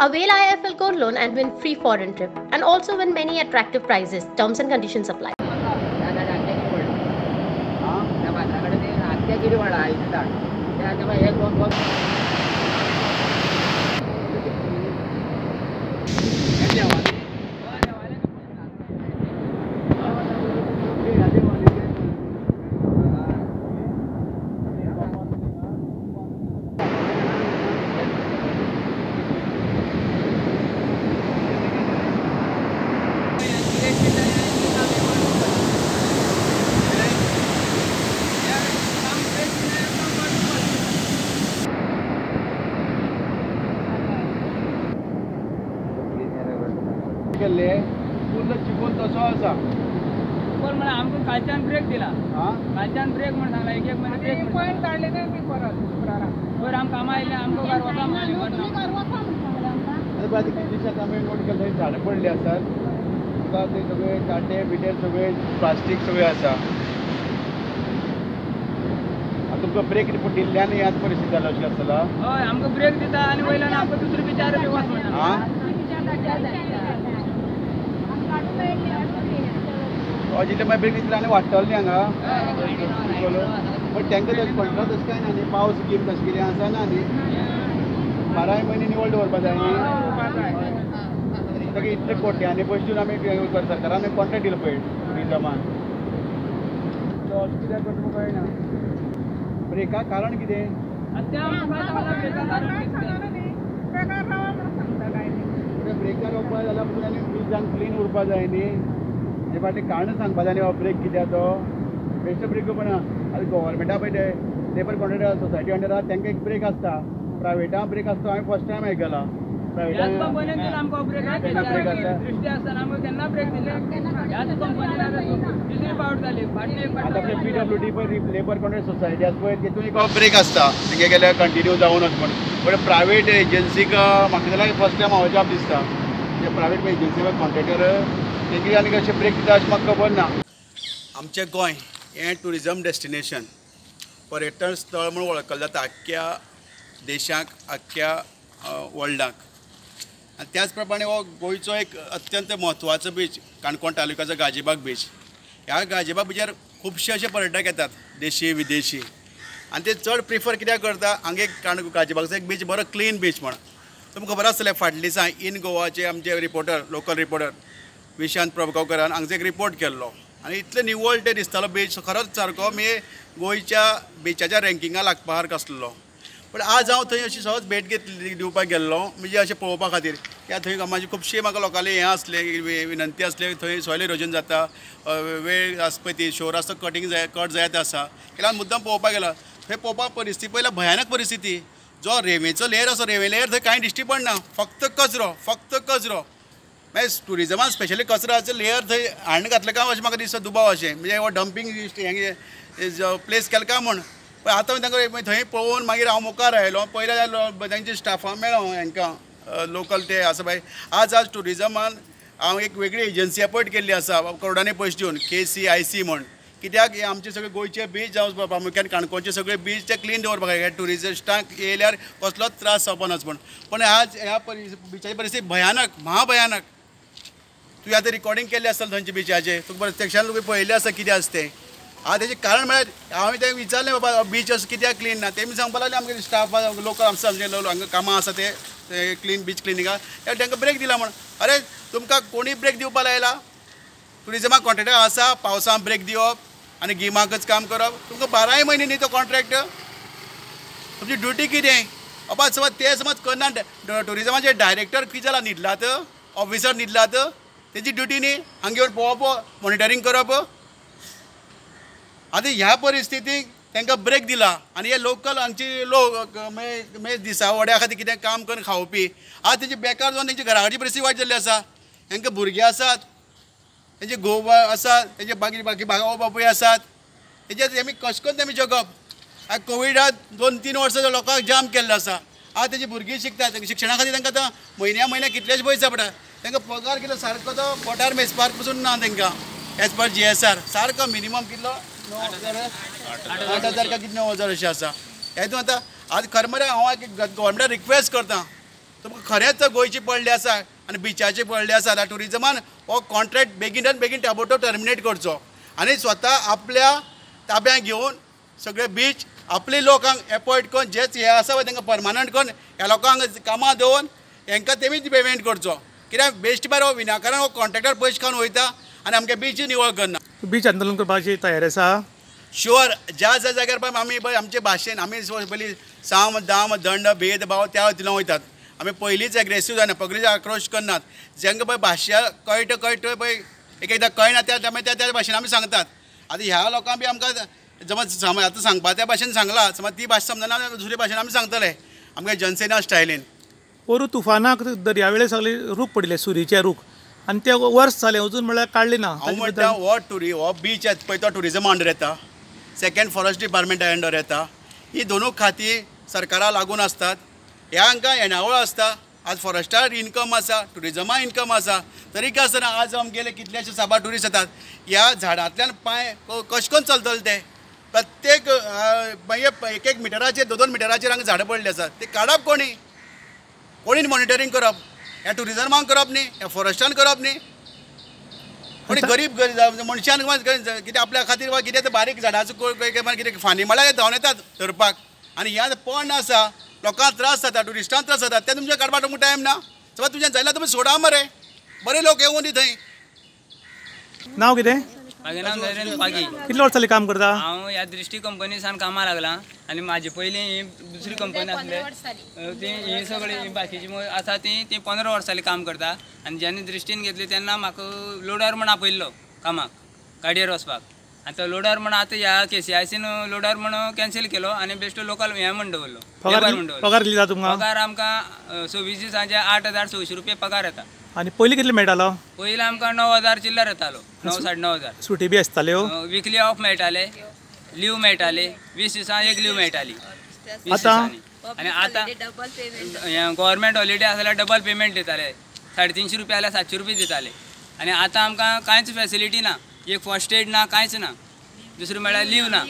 Avail IFL Gold Loan and win free foreign trip and also win many attractive prizes. Terms and conditions apply. आसा पण म्हणा आमकां कालच्यान break दिला. हा? कालच्यान break म्हण सांगला एक एक महिने ब्रेक पॉईंट काडले ना मी परत पयर आम कामा आयले आमकां घर वता आमी नोट केले थंय झाडां पडली आसात तुका ते सगळे काटे बिटे सगळे प्लास्टीक सगळे आसा आतां तुमकां ब्रेक कितें दिल्ल्यान ह्याच परिस्थिती जाल्या अशी आसतला हय आमकां ब्रेक दिता आनी वयल्यान आमकां दुसरे बिचार वच म्हणटा जितले मागीर ब्रेक दितले आनी वाडटले न्ही हांगा. पण तांकां तशें पडलो तशें कांय ना न्ही पावस गीम तशें कितें आसा ना न्ही बाराय म्हयने निवळ दवरपा जाय न्ही ताका इतले कोट्यांनी पयशे दिवन आमी सरकारान कॉन्ट्रॅक्ट दिलो पळय टुरिजमान कित्याक करता म्हाका कळना ब्रेका कारण कितें ब्रेकार रोवपा जाल्यार पसून आनी ब्रीज आनी क्लीन उरपा जाय न्ही हे फाटी कारण सांगपा जाय न्ही हो ब्रेक कित्याक तो? बेश्टो ब्रेक पण आतां गव्हर्मेंटा पळय ते लेबर कॉन्ट्रॅक्टर सोसायटी अंडर आहा तांकां एक ब्रेक आसता प्रायवेटा ब्रेक आसता हांवें फर्स्ट टायम आयकला ह्याच कंपनीन दिला आमकां ब्रेक केन्ना break आसा? दृश्टी आसतना आमकां केन्ना ब्रेक दिले. ह्याच कंपनीन दुसरी पावट जाली फाटली एक आतां आपले पी फावट डब्ल्यू डी पळय लेबर कॉन्ट्रॅक्ट सोसायटी आसा पळय तितून एक ब्रेक आसता तेंगे गेल्यार कंटिन्यू जावनच म्हण पण प्रायवेट एजन्सीक म्हाका जाल्यार फर्स्ट टायम हांव जॉब दिसता. म्हणजे प्रायवेट एजन्सी कॉन्ट्रेक्टर तेंगे आनी कशें ब्रेक दिता अशें म्हाका खबर ना. आमचें गोंय हें ट्युरिजम डेस्टिनेशन पर्यटन स्थळ म्हूण वळखलें जाता आख्ख्या देशाक आख्ख्या वर्ल्डाक आनी त्याच प्रमाणे हो गोंयचो एक अत्यंत म्हत्वाचो बीच काणकोण तालुक्याचो गाजीबाग बीच ह्या गाजीबाग बिचार खुबशे अशे पर्यटक येतात देशी विदेशी. आनी ते चड प्रिफर कित्याक करता? हांगा एक काण गाजीबागचो एक बीच बरो क्लीन बीच म्हण. तुमकां खबर आसतलें फाटल्या दिसा इन गोवाचे आमचे रिपोर्टर लोकल रिपोर्टर विशांत प्रभगांवकरान हांगचो एक रिपोर्ट केल्लो. आनी इतलो निवळ ते दिसतालो बीच खरोच सारको मी गोंयच्या बिचाच्या रँकिंगा लागपा सारको आसलो पण आज हांव थंय अशी सहज भेट घेतली दिवपाक गेल्लो म्हणजे अशें पळोवपा खातीर. कित्याक थंय म्हाजी खुबशी म्हाका लोकांनी हें आसलें विनंती आसले थंय सॉयल इरोजन जाता. वेळ आसा पळय ती शोर आसता कटींग जाय कट जायत आसा. केल्यार मुद्दाम पळोवपाक गेला थंय पळोवपाक परिस्थिती पयल्या भयानक परिस्थिती. जो रेवेचो लेयर आसा रेवे लेयर थंय कांय दिश्टी पडना फक्त कचरो फक्त कचरो. मागीर टुरिजमान स्पेशली कचराचो लेयर थंय हाडून घातलें काय अशें म्हाका दिसता दुबाव अशें म्हणजे हो डंपींग हें प्लेस केलें काय म्हण पण आतां तांकां थंय पळोवन मागीर हांव मुखार आयलो पयल्या तांच्या स्टाफां मेळ्ळो हांकां लोकल ते आसा बाय आज आज टुरिजमान हांव एक वेगळी एजन्सी अपॉयंट केल्ली आसा. करोडांनी पयशे दिवन के सी आय सी म्हण. कित्याक हे आमचे सगळे गोंयचे बीच जावं प्रामुख्यान काणकोणचे सगळे बीच ते क्लीन दवरपाक जाय टुरिस्टांक येयल्यार कसलोच त्रास जावपानाच म्हण पण आज ह्या परि बिचाची परिस्थिती भयानक महाभयानक. तुवें आतां रिकॉर्डिंग केल्लें आसतलें थंयचे बिचाचे तुका प्रत्यक्षान तुवें पळयलें आसा कितें आसा तें आतां तेजें कारण म्हळ्यार हांवें तें विचारलें बाबा बीच असो कित्याक क्लीन ना? तेमी सांगपाक लागले आमगे स्टाफ लोकल आमचा जे हांगा कामां आसा ते क्लीन बीच क्लिनिकाक तेंकां तांकां ब्रेक दिला म्हण. अरे तुमकां कोणी ब्रेक दिवपाक लायला? ट्युरिजमाक कॉन्ट्रेक्टर आसा पावसान ब्रेक दिवप आनी गिमाकच काम करप तुमकां बाराय म्हयने न्ही तो कॉन्ट्रॅक्ट तुमची ड्युटी कितें बाबा समज ते समज करना टुरिजमाचे डायरेक्टर कितें जाला न्हिदलात ऑफिसर न्हिदलात तेजी ड्युटी न्ही? हांगा येवन पळोवप मॉनिटरींग करप आतां ह्या परिस्थितीक तांकां ब्रेक दिला. आनी हे लोकल हांगचे लोक दिसा दिसावड्या खातीर कितें काम करून खावपी. आज तेजी बेकार जावन तेंची घरा कडेन परिस्थिती वायट जाल्ली आसा तांकां भुरगीं आसात तेंचे घोव आसात तेंचे बाकी बाकी भावा बापूय आसात तेजे म्हणजे तेमी कशें करून तेमी जगप? आज कोविडात दोन तीन वर्सां लोकांक जाम केल्लो आसा आज तेजी भुरगीं शिकतात शिक्षणा खातीर तांकां आतां म्हयन्या म्हयन्या कितलेशे पयशे पडटा तांकां पगार कितलो सारको तो पोटार मेजपार पसून ना तांकां as per G S R सारको मिनिमम कितलो णव हजार आठ हजार काय किती णव हजार अशें आसा हेतून आतां आज खरें मरे हांव गव्हर्मेंटाक रिक्वेस्ट करतां. तुमकां खरेंच गोंयची पडली आसा आनी बिचाची पडली आसा जाल्यार ट्युरिजमान हो कॉन्ट्रॅक्ट बेगिनात बेगीन ताबडतोब टर्मिनेट करचो. आनी स्वता आपल्या ताब्यात घेवन सगळे बीच आपले लोकांक एपॉयंट करून जेच हे आसा पळय तांकां परमानंट करून ह्या लोकांक कामां दवरून हेंकां तेमीच पेमेंट करचो. कित्याक बेश्ट बार हो विनाकारण हो कॉन्ट्रॅक्टर पयशे खावन वयता आनी आमगे बीच निवळ करना. बीच आंदोलन करपाची तयारी आसा? शुअर ज्या ज्या जाग्यार पळय आमी पळय आमचे भाशेन आमी पयलीं साम दाम दंड भेद भाव त्या वतीन वयतात. आमी पयलींच एग्रेसीव जायना पगडीचे आक्रोश करनात जेंका पळय भाशा कळटा कळटा पळय एक एकदां कळना त्या त्या त्या त्या भाशेन आमी सांगतात. आतां ह्या लोकांक बी आमकां समज सम आतां सांगपा त्या भाशेन सांगला समज ती भाशा समजना दुसरे भाशेन आमी सांगतले आमगे जनसेना स्टायलीन पोरू तुफानाक दर्यावेळे सगळे रूख पडिल्ले सुरीचे रूख. आनी ते वर्स जाले अजून म्हळ्यार काडले ना. हांव म्हणटा हो टुरी हो बीच येता पळय तो ट्युरिजमा अंडर येता. सेकंड फॉरेस्ट डिपार्टमेंटा अंडर येता. ही दोनूय खाती सरकारा लागून असतात. ह्या हांकां येणावळ आसता. आज फॉरेस्टार इन्कम आसा ट्युरिजमा इन्कम आसा. तरी आसतना आज आमगेले कितलेशे साबा ट्युरिस्ट येतात. ह्या झाडांतल्यान पांय कशे करून चलतले ते? प्रत्येक एक एक मिटराचेर दोन दोन मिटराचेर हांगा झाडां पडली आसात. ते काडप कोणी? कोणी मॉनिटरींग करप? ह्या ट्युरिजमाक करप न्ही? ह्या फॉरेस्टान करप न्ही? कोणी गरीब गरीब मनशान कितें आपल्या खातीर वा कितें ते बारीक झाडाचो कितें फानी म्हळ्यार धांवन येतात धरपाक. आनी ह्या पोंड आसा लोकांक त्रास जाता ट्युरिस्टांक त्रास जाता ते तुमच्या काडपाक तुमकां टायम ना? समज तुमच्यान जाल्यार तुमी सोडा मरे. बरे लोक येवून दी थंय नांव कितें? म्हाजें नांव नरेंद्र पागी. कितले वर्स जाली काम करता? हांव ह्या दृश्टी कंपनीसान कामां लागला. आनी म्हाजे पयलीं ही दुसरी कंपनी आसले ती ही सगळी ही बाकीची आसा ती ती पंदरा वर्सांनी काम करता. आनी जेन्ना दृश्टीन घेतली तेन्ना म्हाका लोडर म्हण आपयल्लो कामाक गाडयेर वचपाक आतां लोडर म्हण आतां ह्या के सी आय सीन लोडर म्हण कॅन्सील केलो आनी बेश्टो लोकल हें म्हण दवरलो पगार लेबर म्हण दवरलो पगार दिला तुमकां पगार आमकां सव्वीस दिसांचे आठ हजार सयशीं रुपया पगार येता. आनी पयलीं कितले मेळटालो पयलीं आमकां णव हजार चिल्लर येतालो. णव साडे णव हजार. सुटी बी आसताल्यो विकली ऑफ मेळटाले लीव मेळटाले वीस दिसां एक लीव मेळटाली आतां? आनी आतां गव्हर्मेंट हॉलिडे आसा जाल्यार डबल पेमेंट दिताले. साडे तिनशी रुपया जाल्यार सातशे रुपया दिताले. आनी आतां आमकां कांयच फेसिलिटी ना. एक फर्स्ट एड ना कांयच ना. दुसरें म्हळ्यार लीव ना.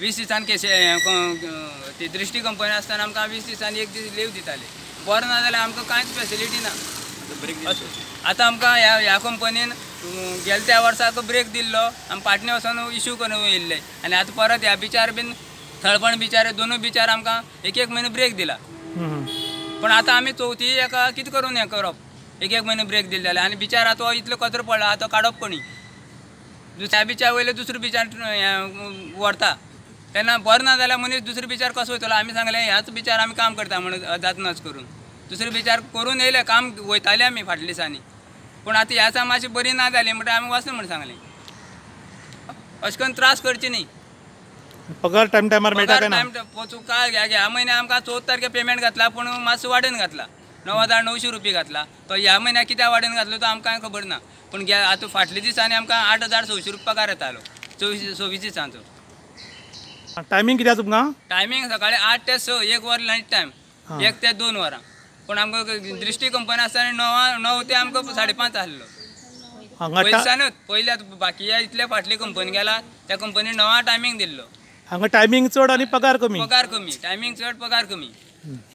वीस दिसान केसे हें क- ती दृश्टी कंपनी आसतना आमकां वीस दिसांनी एक दीस लीव दिताले बरें ना जाल्यार आमकां कांयच फेसिलिटी ना. आतां आमकां ह्या ह्या कंपनीन गेल्या त्या वर्साक ब्रेक दिल्लो. आमी पाटणे वचून इश्यू करून येयल्ले आनी आतां परत ह्या बिचार बीन थळपण बिचार दोनूय बिचार आमकां एक एक म्हयनो ब्रेक दिला. पण आतां आमी चवथी एका कितें करून हें करप? एक एक म्हयनो ब्रेक दिले जाल्यार आनी बिचार आतां हो इतलो कचरो पडला आतां काडप कोणी? दुसऱ्या बिचार वयले दुसऱ्या बिचार व्हरता तेन्ना बरें ना जाल्यार मनीस दुसरे बिचार कसो वयतलो आमी सांगलें ह्याच बिचार आमी काम करता म्हणून जातनाच करून. दुसरे बिचार करून येयले काम वयताले आमी फाटल्या दिसांनी पूण आतां ह्या दिसा मातशी बरी ना जाली म्हणटा आमी वचना म्हणून सांगलें. अशें करून त्रास करचे न्ही. पगार टायम टायमार मेळटा पोचू काय घ्या ह्या म्हयन्या आमकां चवथ तारखे पेमेंट घातला पूण मातसो वाडून घातला. णव हजार णवशे रुपया घातला. तो ह्या म्हयन्याक कित्याक वाडून घातलो तो आमकां खबर ना. पूण गे आतां फाटल्या दिसांनी आमकां आठ हजार सयशे रुपया पगार येतालो चोवीस सव्वीस दिसांचो टायमींग कितें तुमकां? टायमींग सकाळी आठ ते स एक वर लंच टायम. एक ते दोन वरां. पूण आमकां दृश्टी कंपनी आसतना णव णव ते आमकां साडे पांच आहलो हांगा टा- पयलींच्यानूच पयली आतां बाकी इतले फाटली कंपनी गेला त्या कंपनीन णवा टायमींग दिल्लो. हांगा टायमींग चड आनी पगार कमी. पगार कमी. टायमींग चड पगार कमी.